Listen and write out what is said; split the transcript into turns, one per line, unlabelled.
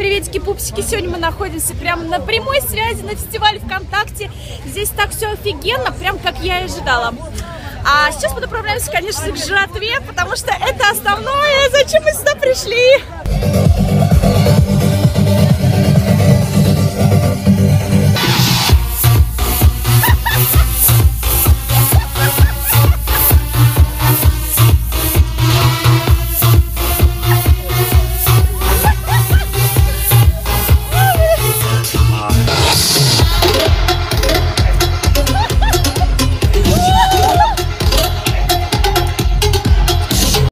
Приветики, пупсики! Сегодня мы находимся прямо на прямой связи на фестивале ВКонтакте. Здесь так все офигенно, прям как я и ожидала. А сейчас мы направляемся, конечно, к жратве, потому что это основное, зачем мы сюда пришли.